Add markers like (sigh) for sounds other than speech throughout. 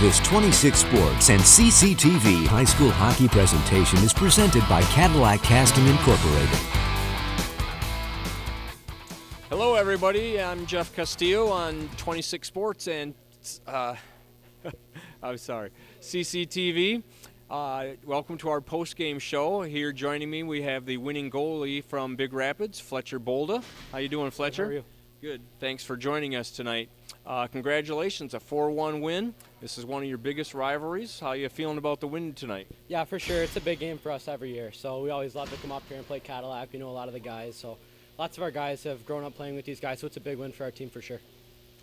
This 26 Sports and CCTV high school hockey presentation is presented by Cadillac Casting Incorporated. Hello, everybody. I'm Jeff Castillo on 26 Sports and, uh, (laughs) I'm sorry, CCTV. Uh, welcome to our post-game show. Here joining me, we have the winning goalie from Big Rapids, Fletcher Bolda. How you doing, Fletcher? How are you? Good. Thanks for joining us tonight. Uh, congratulations, a 4-1 win. This is one of your biggest rivalries. How are you feeling about the win tonight? Yeah, for sure. It's a big game for us every year. So we always love to come up here and play Cadillac. We know a lot of the guys. So lots of our guys have grown up playing with these guys. So it's a big win for our team for sure.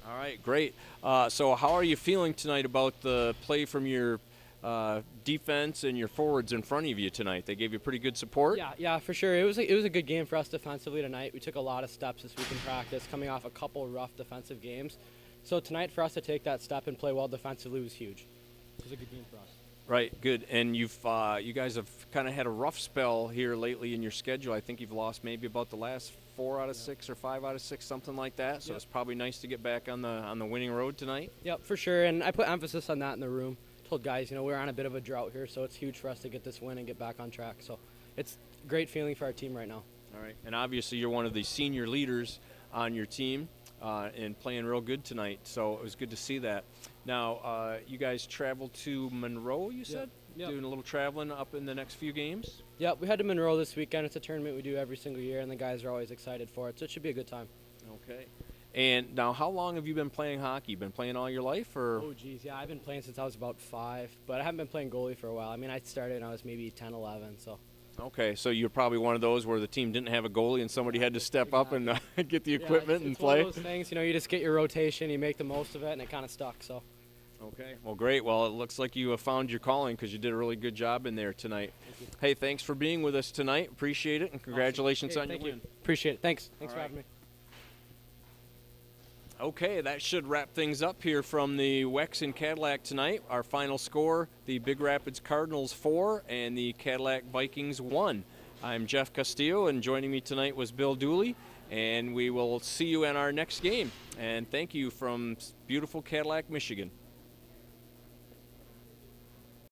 All right, great. Uh, so how are you feeling tonight about the play from your uh, defense and your forwards in front of you tonight? They gave you pretty good support. Yeah, yeah, for sure. It was a, it was a good game for us defensively tonight. We took a lot of steps this week in practice, coming off a couple rough defensive games. So tonight, for us to take that step and play well defensively was huge. It was a good game for us. Right, good. And you've uh, you guys have kind of had a rough spell here lately in your schedule. I think you've lost maybe about the last four out of six or five out of six, something like that. So Yep. it's probably nice to get back on the on the winning road tonight. Yep, for sure. And I put emphasis on that in the room. Told guys, you know, we're on a bit of a drought here, so it's huge for us to get this win and get back on track. So it's a great feeling for our team right now. All right, and obviously you're one of the senior leaders on your team uh, and playing real good tonight. So it was good to see that. Now uh, you guys traveled to Monroe. You said Yep. doing a little traveling up in the next few games. Yeah, we head to Monroe this weekend. It's a tournament we do every single year, and the guys are always excited for it. So it should be a good time. Okay. And now, how long have you been playing hockey? Been playing all your life, or Oh, geez, yeah, I've been playing since I was about five, but I haven't been playing goalie for a while. I mean, I started when I was maybe 10, 11, so. okay? So you're probably one of those where the team didn't have a goalie and somebody had to step up and uh, (laughs) get the Yeah, equipment it's, and it's play. One of those things, you know, you just get your rotation, you make the most of it, and it kind of stuck. So. Okay. Well, great. Well, it looks like you have found your calling because you did a really good job in there tonight. Hey, thanks for being with us tonight. Appreciate it, and congratulations Hey, on thank your you. win. Appreciate it. Thanks. Thanks All for right. having me. Okay, that should wrap things up here from the Wex and Cadillac tonight. Our final score the Big Rapids Cardinals 4 and the Cadillac Vikings 1. I'm Jeff Castillo, and joining me tonight was Bill Dooley, and we will see you in our next game. And thank you from beautiful Cadillac, Michigan.